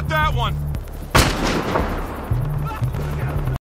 Not that one!